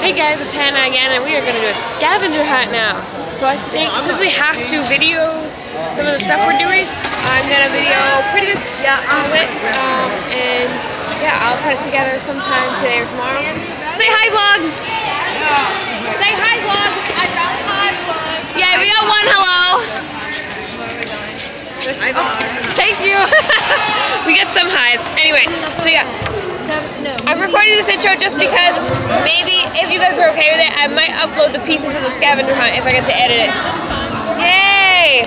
Hey guys, it's Hannah again, and we are going to do a scavenger hunt now. So I think since we have to video some of the stuff we're doing, I'm going to video pretty much yeah, all of it. Um, and yeah, I'll put it together sometime today or tomorrow. Say hi, vlog. Say hi, vlog. I found hi Vlog! Yeah, we got one hello. Thank you. we got some highs. Anyway, so yeah. I'm recording this intro just because maybe if you guys are okay with it, I might upload the pieces of the scavenger hunt if I get to edit it. Yay!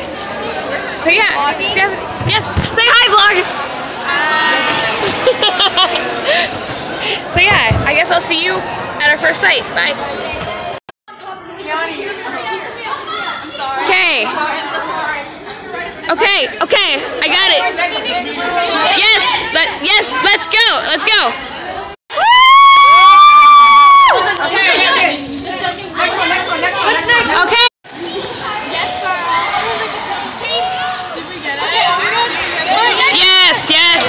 So yeah, yes, say hi vlog! so yeah, I guess I'll see you at our first site. Bye. Okay. Okay, okay, I got it. Yes, let yes, let's go, let's go. One, next one, next one, next. Okay. Yes, yes.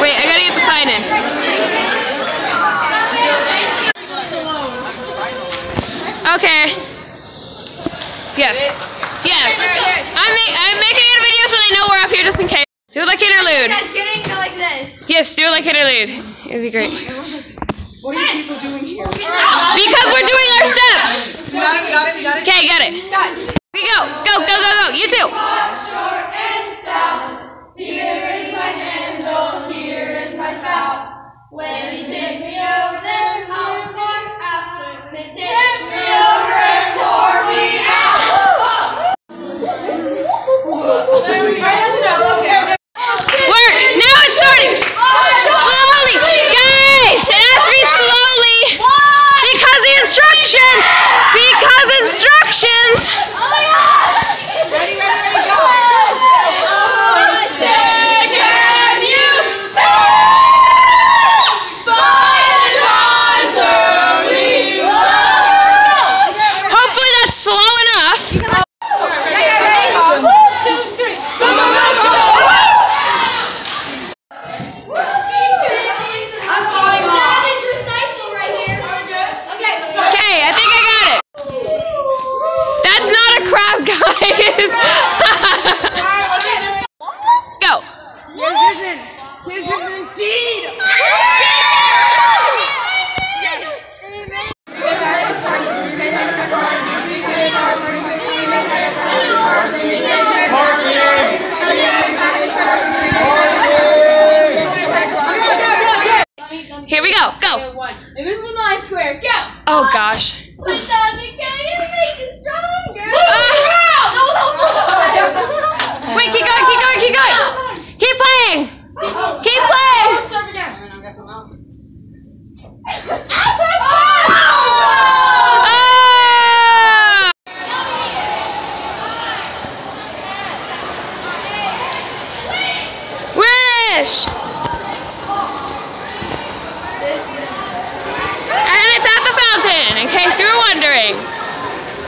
Wait, I gotta get the sign in. Okay. Yes. Yes. I'm, I'm making it a video so they know we're up here just in case. Do it like interlude. Getting to like this. Yes, do it like interlude. It'd be great. What are you people doing here? Because we're doing our steps. Go. Here's vision. Here's go. Go. Invisible line square, go! Oh gosh. It doesn't kill you, it makes you stronger! Ah. Wait, keep going, keep going, keep going. Keep playing. Keep playing. Serve again. And I guess I'm out. Oh! Wish. And it's at the fountain, in case you were wondering.